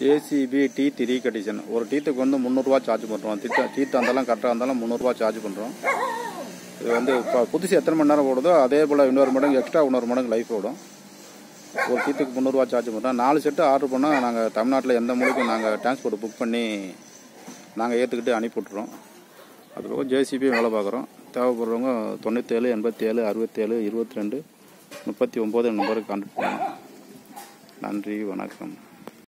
JCB teeth recondition ஒரு டீத்துக்கு வந்து முந்நூறுரூவா சார்ஜ் பண்ணுறோம் டீத்த டீத் இருந்தாலும் கரெக்டாக இருந்தாலும் முந்நூறுரூவா சார்ஜ் பண்ணுறோம் இது வந்து இப்போ புதுசு எத்தனை மணி நேரம் ஓடுதோ அதே போல் இன்னொரு மடங்கு எக்ஸ்ட்ரா இன்னொரு மடங்கு லைஃப் ஓடும். ஒரு டீத்துக்கு முந்நூறுரூவா சார்ஜ் பண்ணுறோம் நாலு செட்டு ஆர்டர் பண்ணால் நாங்கள் தமிழ்நாட்டில் எந்த மொழிக்கும் நாங்கள் டிரான்ஸ்போர்ட் புக் பண்ணி நாங்கள் ஏற்றுக்கிட்டு அனுப்பிவிட்றோம் அதுக்கப்புறம் ஜேசிபியும் வேலை பார்க்குறோம். தேவைப்படுறவங்க தொண்ணூற்றேழு எண்பத்தேழு அறுபத்தேழு இருபத்தி ரெண்டு முப்பத்தி ஒம்பது நம்பருக்கு கான்டாக்ட் பண்ணுங்கள் நன்றி வணக்கம்.